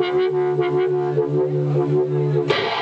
Thank you.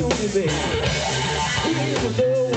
ciúme, baby. me mudou?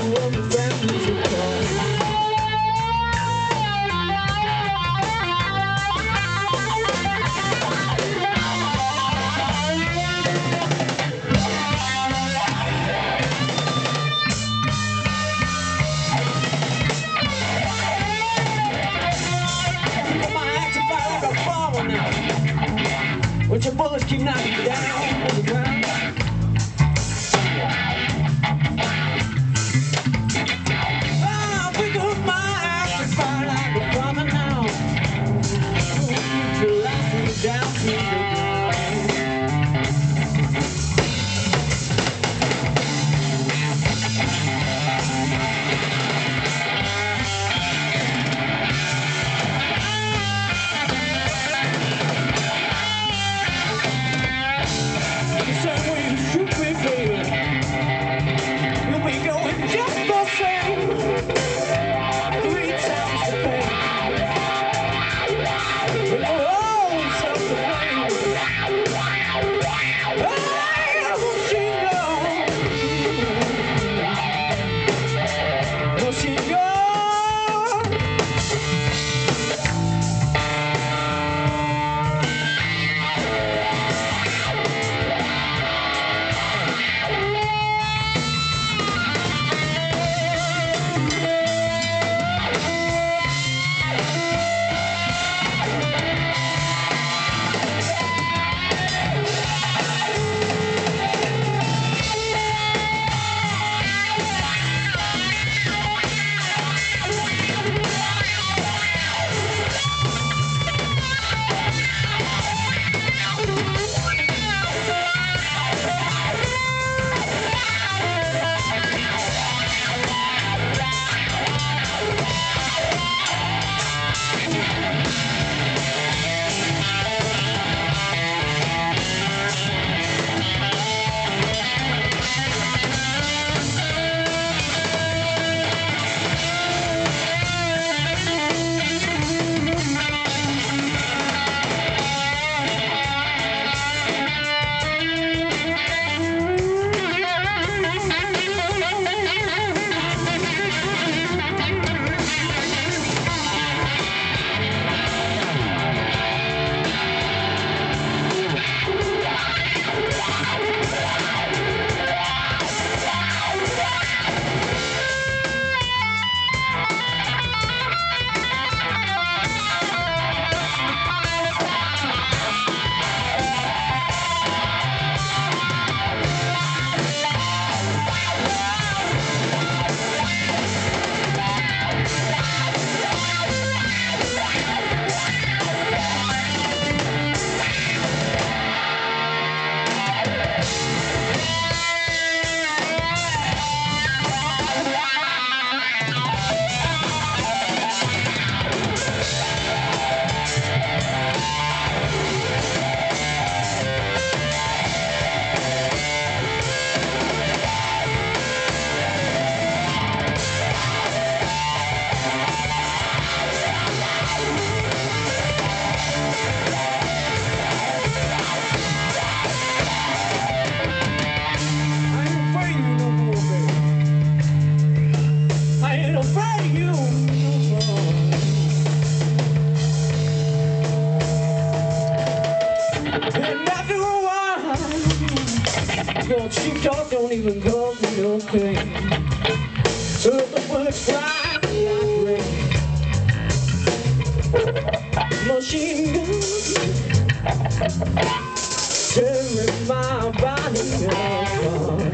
You talk, don't even call me no thing. if the words right, I drink. Machine guns. Tearing my body down.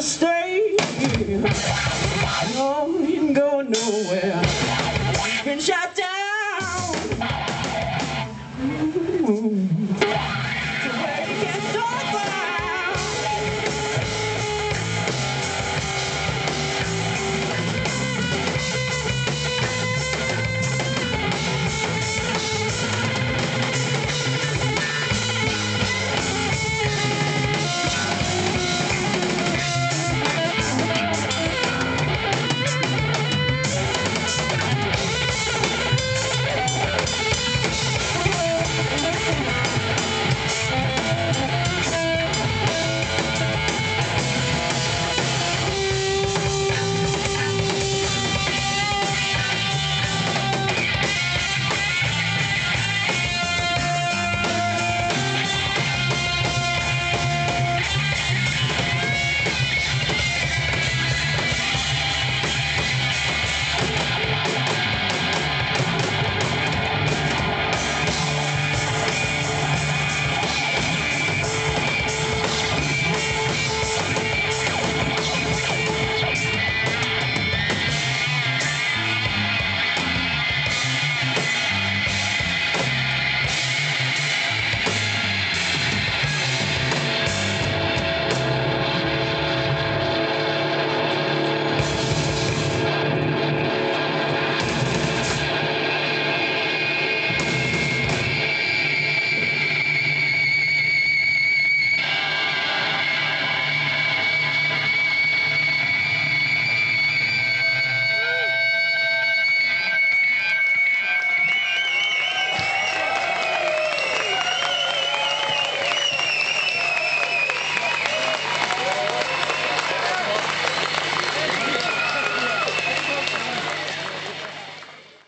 Stay. No, you ain't going nowhere. Been shot down.